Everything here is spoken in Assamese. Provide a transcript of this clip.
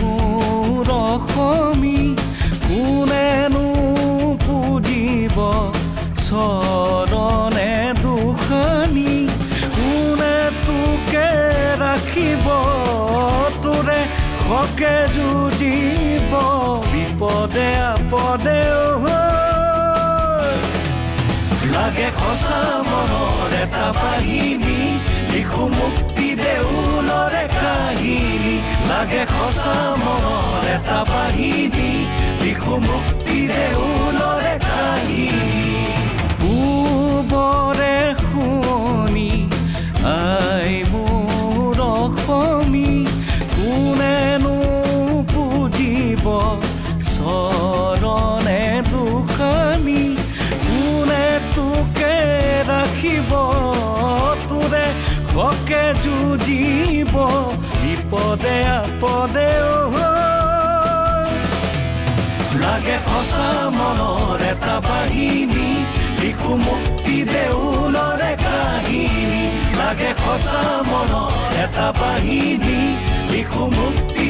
মোৰ অসমী কোনেনো পুজিব? চৰণে দুখানি কোনে তোকে ৰাখিব? তোৰে হকে যুঁজিব। বিপদে আপদে লাগে সঁচা মনৰ এটা বাহিনী লিখো মুক্তি লাগে সঁচা মনৰ এটা বাহিনী লিখো মুক্তি দেউলৰে কাহিনী পূবৰে শুনি আই মোৰ অসমী কোনেনো পুজিব চৰণে দুখানি কোনে তোকে ৰাখিব সকে যুঁজিব বিপদে আপদে লাগে সঁচা মনৰ এটা বাহিনী লিখো মুক্তি দেউলৰে কাহিনী। লাগে সঁচা মনৰ এটা বাহিনী লিখো মুক্তি